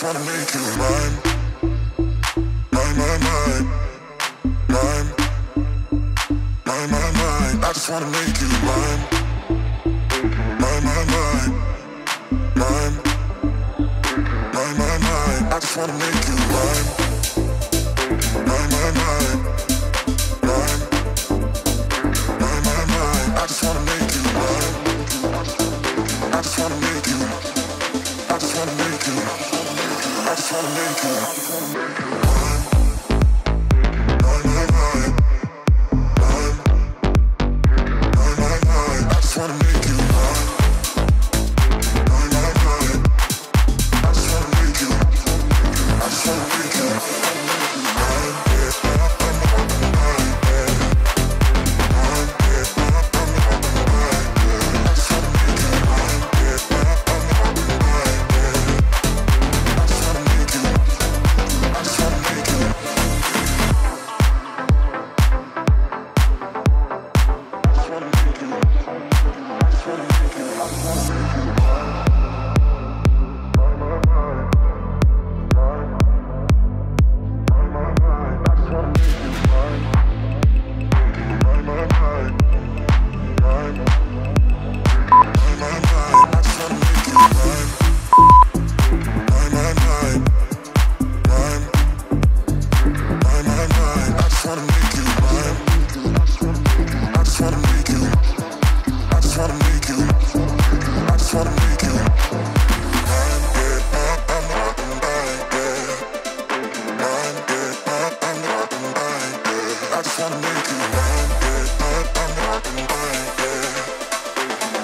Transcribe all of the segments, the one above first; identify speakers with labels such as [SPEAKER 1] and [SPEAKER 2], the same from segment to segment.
[SPEAKER 1] just wanna make you mine. Mine, mine, mine. Mine. Mine. I just wanna make you mine. Mine, mine, mine. Mine. Mine. I just wanna make you mine, mine. Mine. Mine, mine, mine. I just wanna make you mine. I just wanna make you. I just wanna make you. I shall make it. I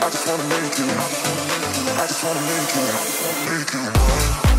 [SPEAKER 1] just wanna make you, I just wanna make you, make you.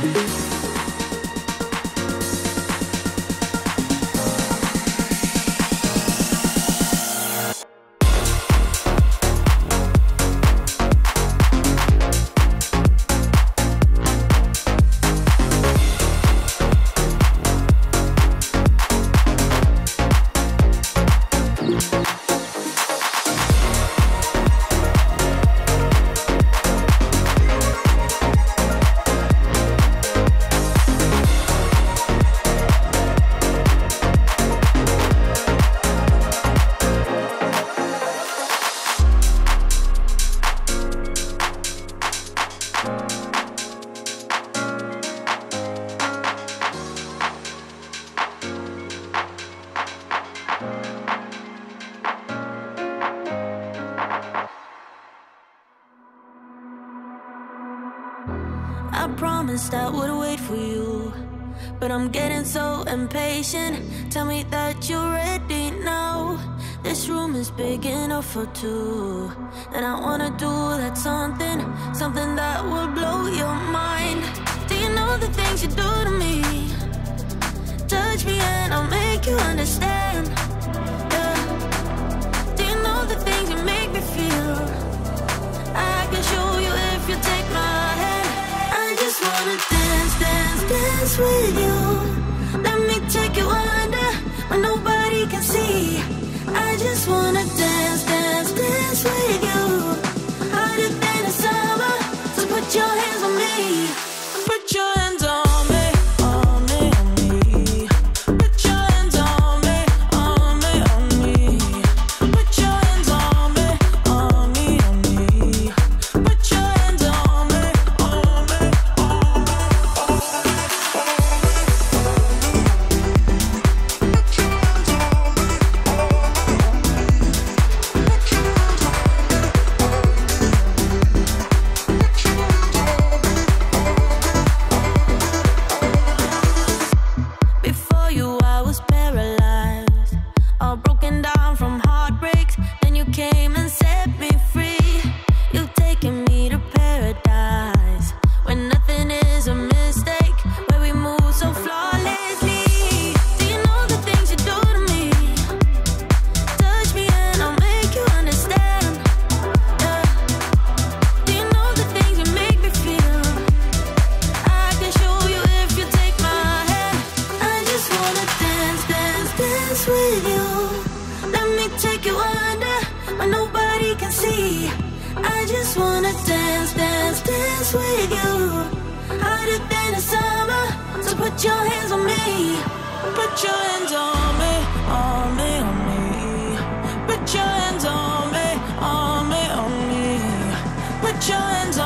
[SPEAKER 1] Bye.
[SPEAKER 2] Promised I would wait for you. But I'm getting so impatient. Tell me that you're ready now. This room is big enough for two. And I wanna do that something, something that will blow your mind. Do you know the things you do to me? Touch me and I'll make you understand. Yeah. Do you know the things you make me feel? I can show you if you take dance, with you. Let me take you under where nobody can see. I just wanna dance, dance, dance with you. With you. Let me take you under where nobody can see. I just wanna dance, dance, dance with you. Hotter than the summer, so put your hands on me. Put your hands on me, on me, on me. Put your hands on me, on me, on me. Put your hands